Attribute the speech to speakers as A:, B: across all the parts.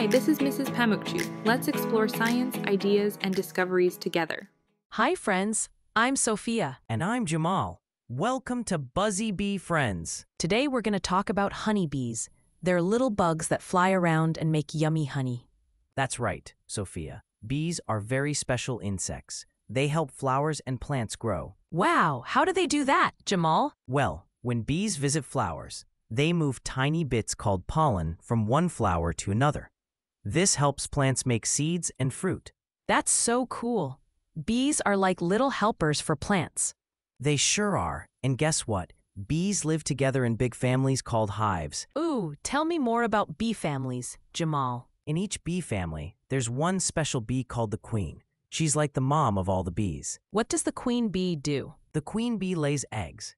A: Hi, this is Mrs. Pamukçu. Let's explore science, ideas, and discoveries together.
B: Hi, friends. I'm Sophia.
C: And I'm Jamal. Welcome to Buzzy Bee Friends.
B: Today we're going to talk about honeybees. They're little bugs that fly around and make yummy honey.
C: That's right, Sophia. Bees are very special insects. They help flowers and plants grow.
B: Wow, how do they do that, Jamal?
C: Well, when bees visit flowers, they move tiny bits called pollen from one flower to another. This helps plants make seeds and fruit.
B: That's so cool. Bees are like little helpers for plants.
C: They sure are. And guess what? Bees live together in big families called hives.
B: Ooh, tell me more about bee families, Jamal.
C: In each bee family, there's one special bee called the queen. She's like the mom of all the bees.
B: What does the queen bee do?
C: The queen bee lays eggs.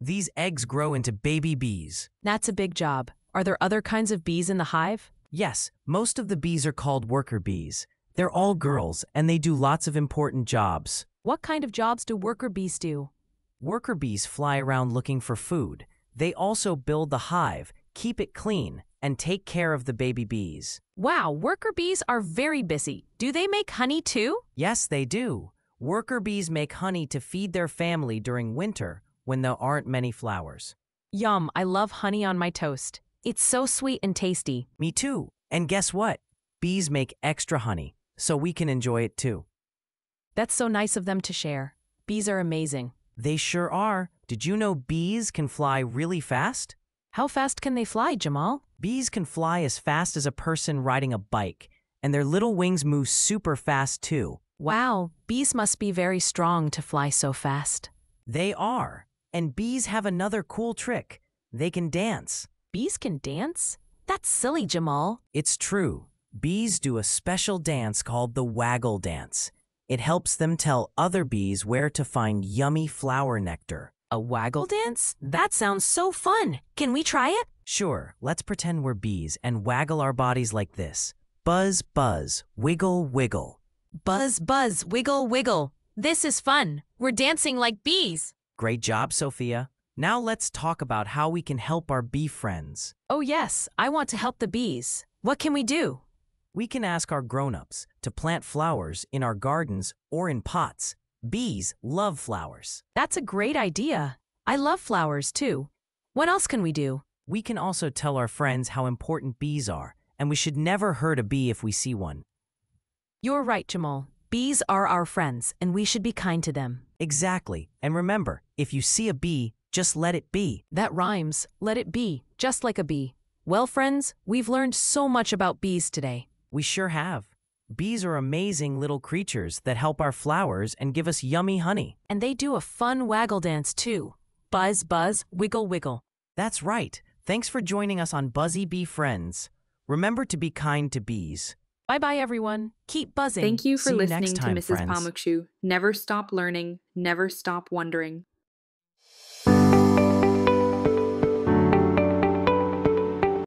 C: These eggs grow into baby bees.
B: That's a big job. Are there other kinds of bees in the hive?
C: Yes, most of the bees are called worker bees. They're all girls, and they do lots of important jobs.
B: What kind of jobs do worker bees do?
C: Worker bees fly around looking for food. They also build the hive, keep it clean, and take care of the baby bees.
B: Wow, worker bees are very busy. Do they make honey too?
C: Yes, they do. Worker bees make honey to feed their family during winter when there aren't many flowers.
B: Yum, I love honey on my toast. It's so sweet and tasty.
C: Me too. And guess what? Bees make extra honey, so we can enjoy it too.
B: That's so nice of them to share. Bees are amazing.
C: They sure are. Did you know bees can fly really fast?
B: How fast can they fly, Jamal?
C: Bees can fly as fast as a person riding a bike, and their little wings move super fast too.
B: Wow, bees must be very strong to fly so fast.
C: They are. And bees have another cool trick. They can dance.
B: Bees can dance? That's silly, Jamal.
C: It's true. Bees do a special dance called the waggle dance. It helps them tell other bees where to find yummy flower nectar.
B: A waggle dance? That sounds so fun. Can we try it?
C: Sure, let's pretend we're bees and waggle our bodies like this. Buzz, buzz, wiggle, wiggle.
B: Buzz, buzz, wiggle, wiggle. This is fun. We're dancing like bees.
C: Great job, Sophia. Now let's talk about how we can help our bee friends.
B: Oh, yes, I want to help the bees. What can we do?
C: We can ask our grown-ups to plant flowers in our gardens or in pots. Bees love flowers.
B: That's a great idea. I love flowers too. What else can we do?
C: We can also tell our friends how important bees are, and we should never hurt a bee if we see one.
B: You're right, Jamal. Bees are our friends, and we should be kind to them.
C: Exactly. And remember, if you see a bee, just let it be.
B: That rhymes. Let it be, just like a bee. Well, friends, we've learned so much about bees today.
C: We sure have. Bees are amazing little creatures that help our flowers and give us yummy honey.
B: And they do a fun waggle dance too. Buzz, buzz, wiggle, wiggle.
C: That's right. Thanks for joining us on Buzzy Bee Friends. Remember to be kind to bees.
B: Bye bye, everyone. Keep buzzing.
A: Thank you for
C: See you
A: listening
C: next time,
A: to Mrs.
C: friends.
A: Pamukçu. Never stop learning, never stop wondering.